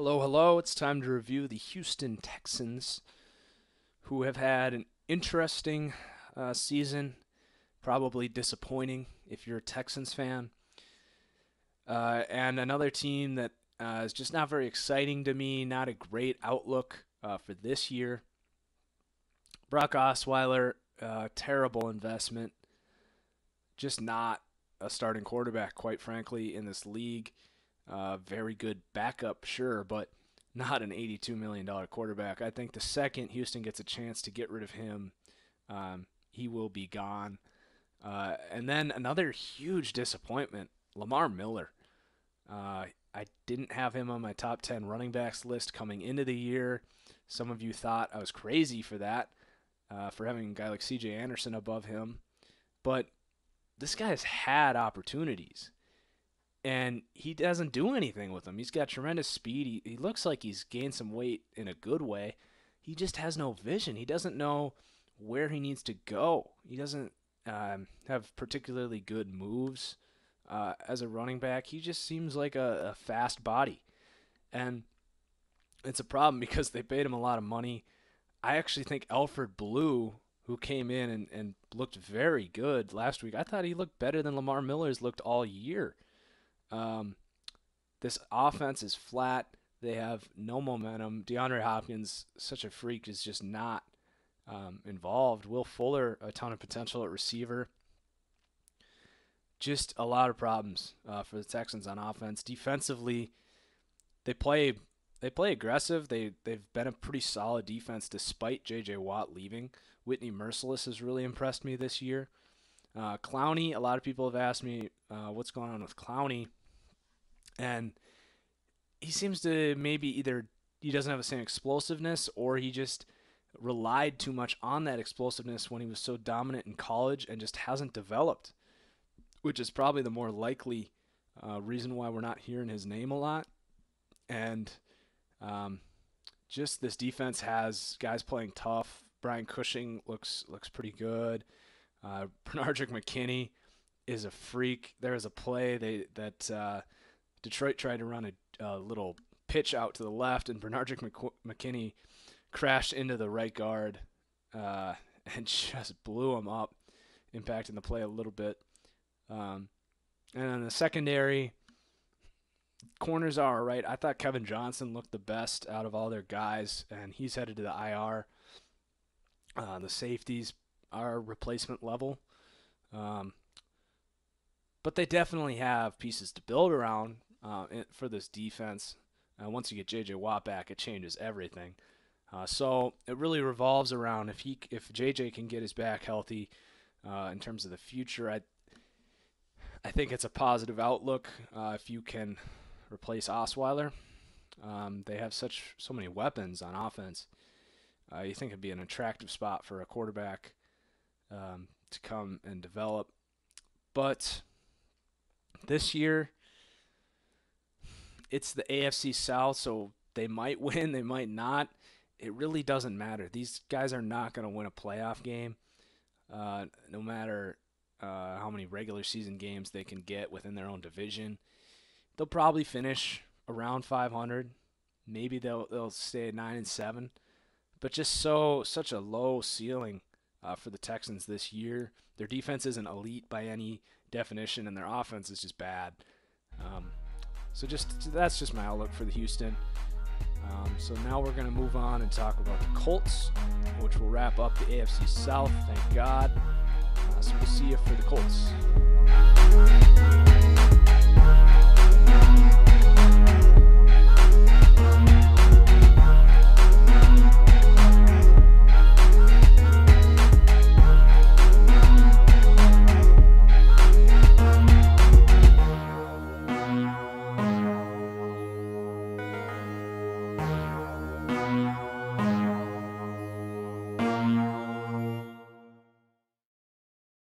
Hello, hello. It's time to review the Houston Texans, who have had an interesting uh, season, probably disappointing if you're a Texans fan, uh, and another team that uh, is just not very exciting to me, not a great outlook uh, for this year. Brock Osweiler, uh, terrible investment, just not a starting quarterback, quite frankly, in this league. Uh, very good backup, sure, but not an $82 million quarterback. I think the second Houston gets a chance to get rid of him, um, he will be gone. Uh, and then another huge disappointment Lamar Miller. Uh, I didn't have him on my top 10 running backs list coming into the year. Some of you thought I was crazy for that, uh, for having a guy like CJ Anderson above him. But this guy has had opportunities and he doesn't do anything with them. He's got tremendous speed. He, he looks like he's gained some weight in a good way. He just has no vision. He doesn't know where he needs to go. He doesn't um, have particularly good moves uh, as a running back. He just seems like a, a fast body. And it's a problem because they paid him a lot of money. I actually think Alfred Blue, who came in and, and looked very good last week, I thought he looked better than Lamar Miller's looked all year. Um, this offense is flat. They have no momentum. DeAndre Hopkins, such a freak, is just not um, involved. Will Fuller, a ton of potential at receiver. Just a lot of problems uh, for the Texans on offense. Defensively, they play they play aggressive. They they've been a pretty solid defense despite J.J. Watt leaving. Whitney Mercilus has really impressed me this year. Uh, Clowney, a lot of people have asked me uh, what's going on with Clowney and he seems to maybe either he doesn't have the same explosiveness or he just relied too much on that explosiveness when he was so dominant in college and just hasn't developed, which is probably the more likely uh, reason why we're not hearing his name a lot. And um, just this defense has guys playing tough. Brian Cushing looks looks pretty good. Uh, Benardrick McKinney is a freak. There is a play they that uh, Detroit tried to run a, a little pitch out to the left, and Benardrick McKinney crashed into the right guard uh, and just blew him up, impacting the play a little bit. Um, and then the secondary corners are right. I thought Kevin Johnson looked the best out of all their guys, and he's headed to the IR. Uh, the safeties are replacement level. Um, but they definitely have pieces to build around uh, for this defense. Uh, once you get J.J. Watt back, it changes everything. Uh, so it really revolves around if he if J.J. can get his back healthy uh, in terms of the future. I I think it's a positive outlook uh, if you can replace Osweiler. Um, they have such so many weapons on offense. Uh, you think it'd be an attractive spot for a quarterback um, to come and develop, but this year it's the AFC South, so they might win, they might not. It really doesn't matter. These guys are not going to win a playoff game, uh, no matter uh, how many regular season games they can get within their own division. They'll probably finish around 500. Maybe they'll they'll stay at nine and seven, but just so such a low ceiling uh, for the Texans this year. Their defense isn't elite by any definition, and their offense is just bad. Um, so just that's just my outlook for the Houston. Um, so now we're going to move on and talk about the Colts, which will wrap up the AFC South. Thank God. Uh, so we'll see you for the Colts.